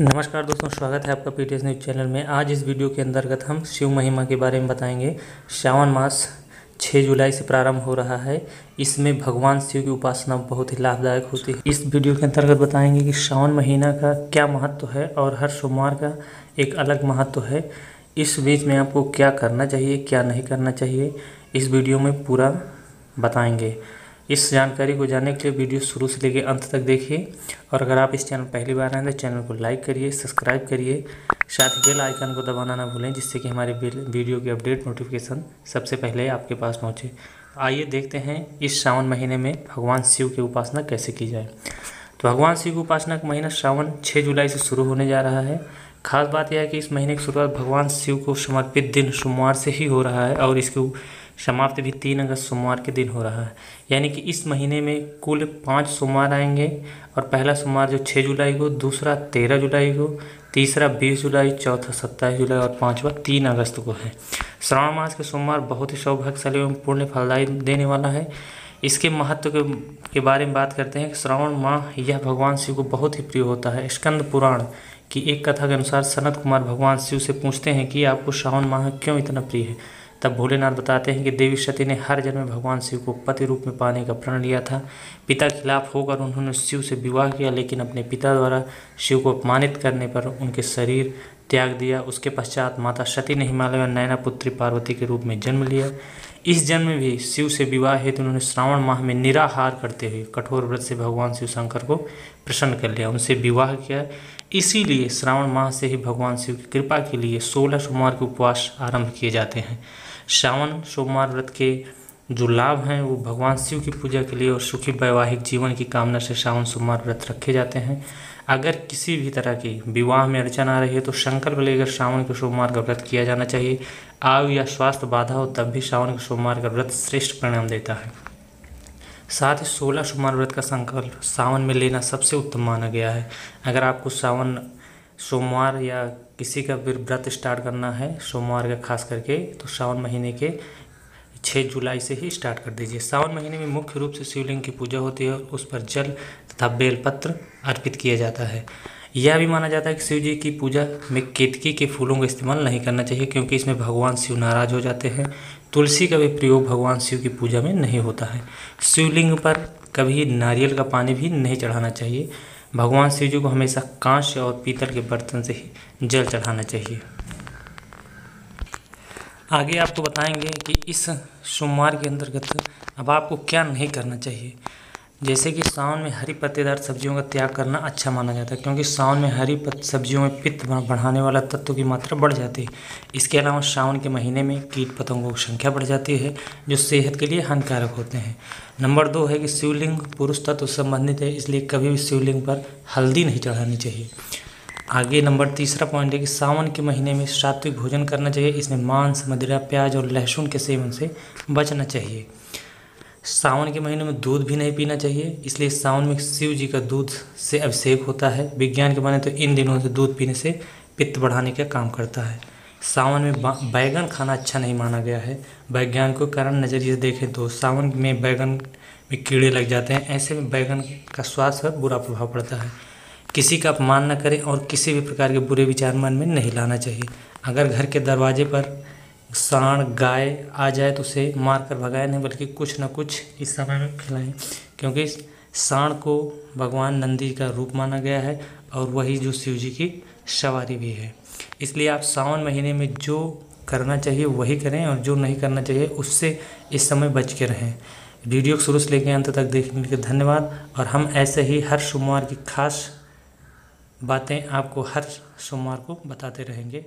नमस्कार दोस्तों, स्वागत है आपका पी टी न्यूज़ चैनल में। आज इस वीडियो के अंतर्गत हम शिव महिमा के बारे में बताएँगे। श्रावण मास 6 जुलाई से प्रारंभ हो रहा है। इसमें भगवान शिव की उपासना बहुत ही लाभदायक होती है। इस वीडियो के अंतर्गत बताएँगे कि श्रावण महीना का क्या महत्व है और हर सोमवार का एक अलग महत्व है। इस बीच में आपको क्या करना चाहिए, क्या नहीं करना चाहिए, इस वीडियो में पूरा बताएँगे। इस जानकारी को जानने के लिए वीडियो शुरू से लेकर अंत तक देखिए। और अगर आप इस चैनल पहली बार आए तो चैनल को लाइक करिए, सब्सक्राइब करिए, साथ ही बेल आइकन को दबाना ना भूलें, जिससे कि हमारे वीडियो की अपडेट नोटिफिकेशन सबसे पहले आपके पास पहुँचे। आइए देखते हैं इस श्रावण महीने में भगवान शिव की उपासना कैसे की जाए। तो भगवान शिव की उपासना का महीना श्रावण छः जुलाई से शुरू होने जा रहा है। खास बात यह है कि इस महीने की शुरुआत भगवान शिव को समर्पित दिन सोमवार से ही हो रहा है और इसकी समाप्ति भी तीन अगस्त सोमवार के दिन हो रहा है। यानी कि इस महीने में कुल पाँच सोमवार आएँगे और पहला सोमवार जो छः जुलाई को दूसरा तेरह जुलाई को तीसरा बीस जुलाई चौथा सत्ताईस जुलाई और पाँचवा तीन अगस्त को है। श्रावण मास के सोमवार बहुत ही सौभाग्यशाली एवं पूर्ण फलदायी देने वाला है। इसके महत्व के, के बारे में बात करते हैं श्रावण माह यह भगवान शिव को बहुत ही प्रिय होता है। स्कंद पुराण की एक कथा के अनुसार सनत कुमार भगवान शिव से पूछते हैं कि आपको श्रावण माह क्यों इतना प्रिय है? तब भोलेनाथ बताते हैं कि देवी सती ने हर जन्म में भगवान शिव को पति रूप में पाने का प्रण लिया था। पिता के खिलाफ होकर उन्होंने शिव से विवाह किया, लेकिन अपने पिता द्वारा शिव को अपमानित करने पर उनके शरीर त्याग दिया। उसके पश्चात माता सती ने हिमालय में नैना पुत्री पार्वती के रूप में जन्म लिया। इस जन्म में भी शिव से विवाह हेतु उन्होंने श्रावण माह में निराहार करते हुए कठोर व्रत से भगवान शिव शंकर को प्रसन्न कर लिया, उनसे विवाह किया। इसीलिए श्रावण माह से ही भगवान शिव की कृपा के लिए सोलह सोमवार के उपवास आरंभ किए जाते हैं। श्रावण, सोमवार व्रत के जो लाभ हैं, वो भगवान शिव की पूजा के लिए और सुखी वैवाहिक जीवन की कामना से श्रावण, सोमवार व्रत रखे जाते हैं। अगर किसी भी तरह की विवाह में अड़चन आ रही है तो संकल्प लेकर श्रावण के सोमवार का व्रत किया जाना चाहिए। आयु या स्वास्थ्य बाधा हो, तब भी श्रावण के सोमवार का व्रत श्रेष्ठ परिणाम देता है। साथ ही सोलह सोमवार व्रत का संकल्प सावन में लेना सबसे उत्तम माना गया है। अगर आपको सावन सोमवार या किसी का फिर व्रत स्टार्ट करना है सोमवार का खास करके तो सावन महीने के छः जुलाई से ही स्टार्ट कर दीजिए। सावन महीने में मुख्य रूप से शिवलिंग की पूजा होती है और उस पर जल तथा बेलपत्र अर्पित किया जाता है। यह भी माना जाता है कि शिव जी की पूजा में केतकी के फूलों का इस्तेमाल नहीं करना चाहिए, क्योंकि इसमें भगवान शिव नाराज़ हो जाते हैं। तुलसी का भी प्रयोग भगवान शिव की पूजा में नहीं होता है। शिवलिंग पर कभी नारियल का पानी भी नहीं चढ़ाना चाहिए। भगवान शिव जी को हमेशा कांस्य और पीतल के बर्तन से ही जल चढ़ाना चाहिए। आगे आपको बताएँगे कि इस सोमवार के अंतर्गत अब आपको क्या नहीं करना चाहिए। जैसे कि सावन में हरी पत्तेदार सब्जियों का त्याग करना अच्छा माना जाता है, क्योंकि सावन में हरी सब्जियों में पित्त बढ़ाने वाला तत्व की मात्रा बढ़ जाती है। इसके अलावा सावन के महीने में कीट पतंगों की संख्या बढ़ जाती है, जो सेहत के लिए हानिकारक होते हैं। नंबर दो है कि शिवलिंग पुरुष तत्व संबंधित है, इसलिए कभी भी शिवलिंग पर हल्दी नहीं चढ़ानी चाहिए। आगे नंबर तीसरा पॉइंट है कि सावन के महीने में सात्विक भोजन करना चाहिए, इसमें मांस, मदिरा, प्याज और लहसुन के सेवन से बचना चाहिए। सावन के महीने में दूध भी नहीं पीना चाहिए, इसलिए सावन में शिव जी का दूध से अभिषेक होता है। विज्ञान के माने तो इन दिनों से दूध पीने से पित्त बढ़ाने का काम करता है। सावन में बैगन खाना अच्छा नहीं माना गया है। वैज्ञानिकों के कारण नज़रिए से देखें तो सावन में बैगन में कीड़े लग जाते हैं। ऐसे में बैगन का स्वास्थ्य पर बुरा प्रभाव पड़ता है। किसी का अपमान न करें और किसी भी प्रकार के बुरे विचार मन में नहीं लाना चाहिए। अगर घर के दरवाजे पर सांड गाय आ जाए तो उसे मार कर भगाए नहीं बल्कि कुछ ना कुछ इस समय में खिलाएँ। क्योंकि सांड को भगवान नंदी का रूप माना गया है और वही जो शिव जी की सवारी भी है। इसलिए आप सावन महीने में जो करना चाहिए वही करें और जो नहीं करना चाहिए उससे इस समय बच के रहें। वीडियो शुरू से लेकर अंत तक देखने के लिए धन्यवाद और हम ऐसे ही हर सोमवार की खास बातें आपको हर सोमवार को बताते रहेंगे।